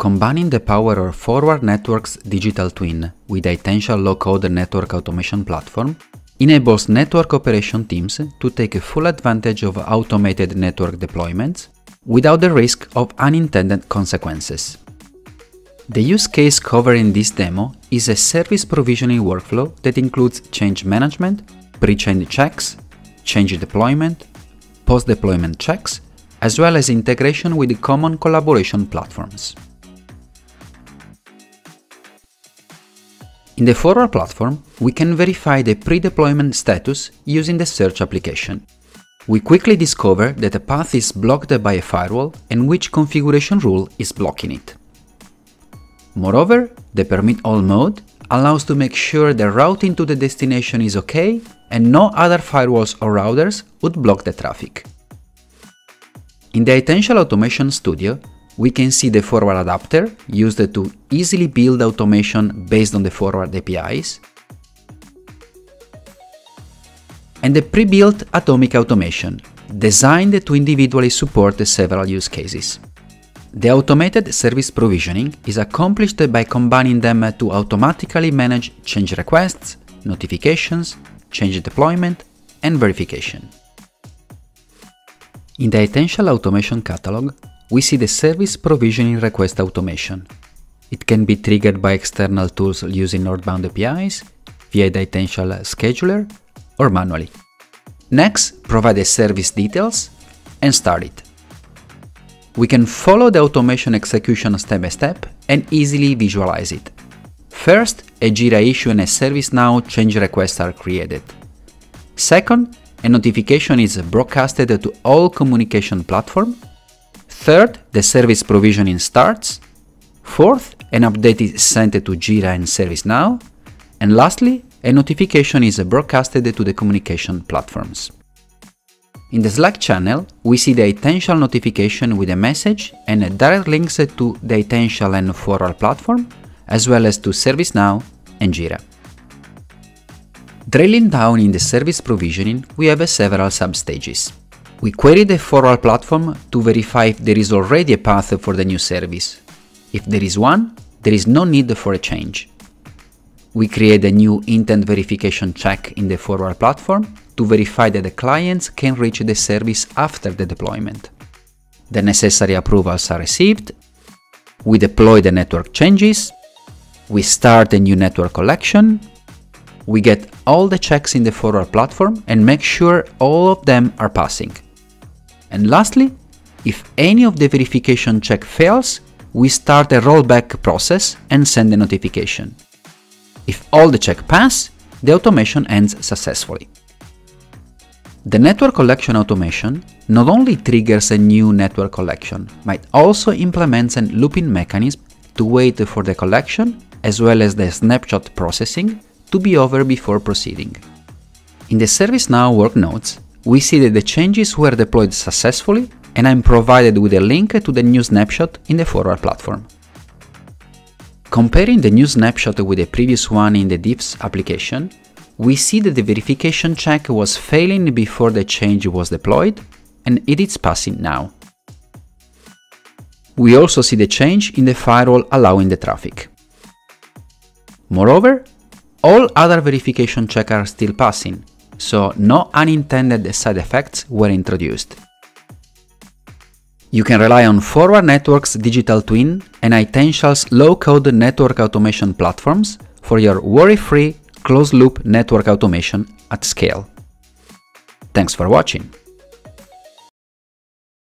Combining the power of Forward Networks digital twin with Itential low-code network automation platform enables network operation teams to take full advantage of automated network deployments without the risk of unintended consequences. The use case covered in this demo is a service provisioning workflow that includes change management, pre-change checks, change deployment, post-deployment checks, as well as integration with common collaboration platforms. In the Forward platform, we can verify the pre-deployment status using the search application. We quickly discover that a path is blocked by a firewall and which configuration rule is blocking it. Moreover, the permit all mode allows to make sure the routing to the destination is okay and no other firewalls or routers would block the traffic. In the Itential Automation Studio, we can see the forward adapter used to easily build automation based on the forward APIs, and the pre-built atomic automation, designed to individually support several use cases. The automated service provisioning is accomplished by combining them to automatically manage change requests, notifications, change deployment, and verification. In the Itential Automation Catalog, we see the service provisioning request automation. It can be triggered by external tools using northbound APIs, via the Itential scheduler, or manually. Next, provide the service details and start it. We can follow the automation execution step by step and easily visualize it. First, a Jira issue and a ServiceNow change request are created. Second, a notification is broadcasted to all communication platforms Third, the service provisioning starts. Fourth, an update is sent to Jira and ServiceNow. And lastly, a notification is broadcasted to the communication platforms. In the Slack channel, we see the Itential notification with a message and direct links to the Itential and Forward platform, as well as to ServiceNow and Jira. Drilling down in the service provisioning, we have several substages. We query the forward platform to verify if there is already a path for the new service. If there is one, there is no need for a change. We create a new intent verification check in the forward platform to verify that the clients can reach the service after the deployment. The necessary approvals are received, we deploy the network changes, we start a new network collection, we get all the checks in the forward platform and make sure all of them are passing. And lastly, if any of the verification check fails, we start a rollback process and send a notification. If all the check pass, the automation ends successfully. The network collection automation not only triggers a new network collection, but also implements a looping mechanism to wait for the collection as well as the snapshot processing to be over before proceeding. In the ServiceNow work notes, we see that the changes were deployed successfully and I'm provided with a link to the new snapshot in the Forward platform. Comparing the new snapshot with the previous one in the Diffs application, we see that the verification check was failing before the change was deployed and it is passing now. We also see the change in the firewall allowing the traffic. Moreover, all other verification checks are still passing, so no unintended side effects were introduced. You can rely on Forward Networks Digital Twin and Itential's low-code network automation platforms for your worry-free closed-loop network automation at scale. Thanks for watching.